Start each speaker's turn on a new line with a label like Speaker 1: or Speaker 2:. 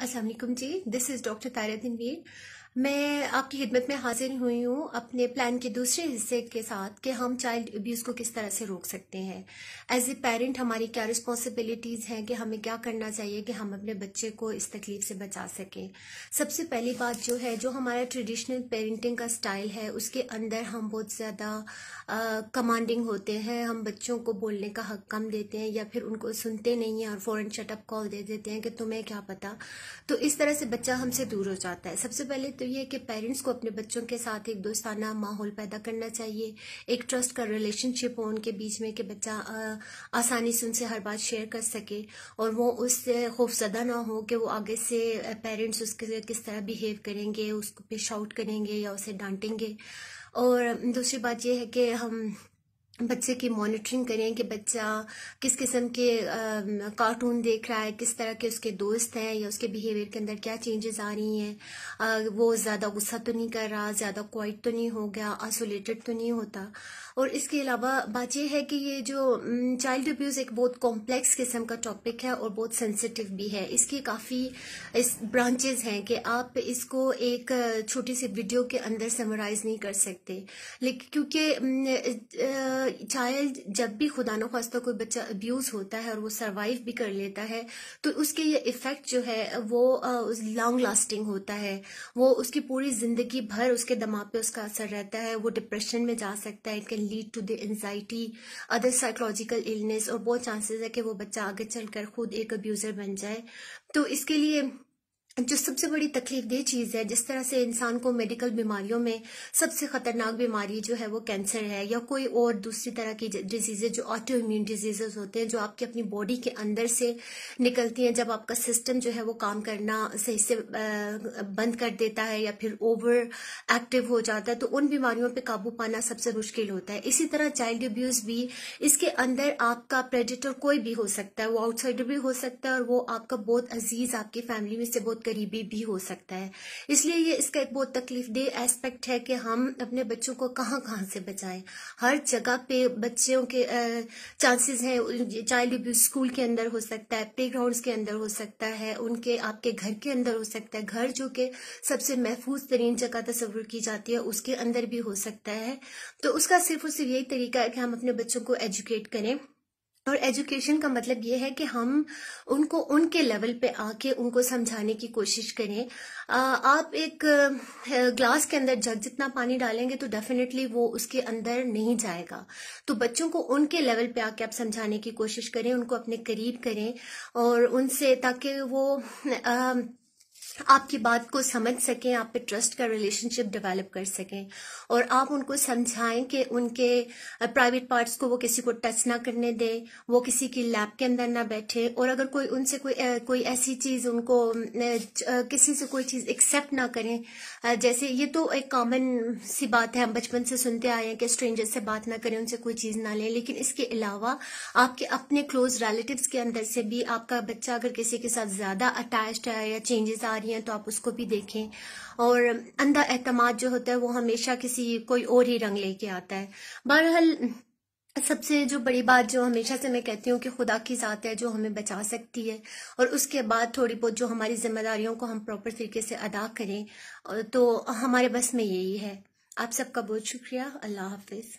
Speaker 1: Aslam ji this is doctor Tara Tanveer मैं आपकी खिदमत में हाजिर हुई हूँ अपने प्लान के दूसरे हिस्से के साथ कि हम चाइल्ड अब्यूज़ को किस तरह से रोक सकते हैं। एज ए पेरेंट हमारी क्या रिस्पॉन्सिबिलिटीज़ हैं कि हमें क्या करना चाहिए कि हम अपने बच्चे को इस तकलीफ़ से बचा सकें? सबसे पहली बात जो है, जो हमारा ट्रेडिशनल पेरेंटिंग का स्टाइल है, उसके अंदर हम बहुत ज़्यादा कमांडिंग होते हैं। हम बच्चों को बोलने का हक कम देते हैं या फिर उनको सुनते नहीं हैं और फ़ौरन शटअप कॉल दे देते हैं कि तुम्हें क्या पता? तो इस तरह से बच्चा हमसे दूर हो जाता है। सबसे पहले तो ये है कि पेरेंट्स को अपने बच्चों के साथ एक दोस्ताना माहौल पैदा करना चाहिए, एक ट्रस्ट का रिलेशनशिप हो उनके बीच में कि बच्चा आसानी से उनसे हर बात शेयर कर सके और वो उससे खौफजदा ना हो कि वो आगे से पेरेंट्स उसके किस तरह बिहेव करेंगे, उसको पे शाउट करेंगे या उसे डांटेंगे। और दूसरी बात यह है कि हम बच्चे की मॉनिटरिंग करें कि बच्चा किस किस्म के कार्टून देख रहा है, किस तरह के उसके दोस्त हैं या उसके बिहेवियर के अंदर क्या चेंजेस आ रही हैं। वो ज़्यादा गुस्सा तो नहीं कर रहा, ज़्यादा क्वाइट तो नहीं हो गया आइसोलेटेड तो नहीं होता। और इसके अलावा बात यह है कि ये जो चाइल्ड अब्यूज़ एक बहुत कॉम्प्लेक्स किस्म का टॉपिक है और बहुत सेंसिटिव भी है। इसकी काफ़ी इस ब्रांचेज हैं कि आप इसको एक छोटी सी वीडियो के अंदर समराइज नहीं कर सकते। लेकिन क्योंकि चाइल्ड जब भी खुदा न खास्ता कोई बच्चा अब्यूज होता है और वो सरवाइव भी कर लेता है तो उसके ये इफ़ेक्ट जो है, वो लॉन्ग लास्टिंग होता है। वो उसकी पूरी ज़िंदगी भर उसके दिमाग पे उसका असर रहता है। वो डिप्रेशन में जा सकता है। It can lead to the anxiety other psychological illness और बहुत चांसेस है कि वो बच्चा आगे चलकर खुद एक अब्यूजर बन जाए। तो इसके लिए जो सबसे बड़ी तकलीफ़ दे चीज़ है, जिस तरह से इंसान को मेडिकल बीमारियों में सबसे खतरनाक बीमारी जो है वो कैंसर है, या कोई और दूसरी तरह की डिजीजेज जो ऑटो इम्यून डिजीजेज होते हैं, जो आपकी अपनी बॉडी के अंदर से निकलती हैं, जब आपका सिस्टम जो है वो काम करना सही से बंद कर देता है या फिर ओवर एक्टिव हो जाता है तो उन बीमारियों पर काबू पाना सबसे मुश्किल होता है। इसी तरह चाइल्ड अब्यूज भी, इसके अंदर आपका प्रेडिटर कोई भी हो सकता है, वो आउटसाइडर भी हो सकता है और वो आपका बहुत अज़ीज़ आपकी फैमिली में से बहुत करीबी भी हो सकता है। इसलिए ये इसका एक बहुत तकलीफ़ दे एस्पेक्ट है कि हम अपने बच्चों को कहाँ कहाँ से बचाएँ। हर जगह पे बच्चों के चांसेस हैं चाइल्ड अब्यूज स्कूल के अंदर हो सकता है प्ले के अंदर हो सकता है, उनके, आपके घर के अंदर हो सकता है। घर जो कि सबसे महफूज तरीन जगह तस्वुर की जाती है, उसके अंदर भी हो सकता है। तो उसका सिर्फ़ और सिर्फ़ यही तरीका है कि हम अपने बच्चों को एजुकेट करें। और एजुकेशन का मतलब ये है कि हम उनको उनके लेवल पे आके उनको समझाने की कोशिश करें। आप एक ग्लास के अंदर जग जितना पानी डालेंगे तो डेफिनेटली वो उसके अंदर नहीं जाएगा। तो बच्चों को उनके लेवल पे आके आप समझाने की कोशिश करें उनको अपने करीब करें और उनसे ताकि वो आ, आपकी बात को समझ सकें, आप पे ट्रस्ट का रिलेशनशिप डेवलप कर सकें और आप उनको समझाएँ कि उनके प्राइवेट पार्ट्स को वो किसी को टच ना करने दें, वो किसी की लैब के अंदर ना बैठे और अगर कोई उनसे कोई कोई ऐसी चीज़ उनको किसी से कोई चीज़ एक्सेप्ट ना करें जैसे ये तो एक कॉमन सी बात है, हम बचपन से सुनते आए हैं कि स्ट्रेंजर से बात ना करें, उनसे कोई चीज़ ना लें, लेकिन इसके अलावा आपके अपने क्लोज रिलेटिव्स के अंदर से भी आपका बच्चा अगर किसी के साथ ज़्यादा अटैच्ड है या चेंजेस आ रही हैं तो आप उसको भी देखें। और अंधा एतमाद जो होता है, वो हमेशा किसी, कोई और ही रंग लेके आता है। बहरहाल, सबसे जो बड़ी बात जो हमेशा से मैं कहती हूँ कि खुदा की ज़ात है जो हमें बचा सकती है, और उसके बाद थोड़ी बहुत जो हमारी जिम्मेदारियों को हम प्रॉपर तरीके से अदा करें तो हमारे बस में यही है। आप सबका बहुत शुक्रिया। अल्लाह हाफिज़।